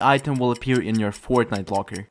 item will appear in your Fortnite locker.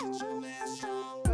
Get your man strong.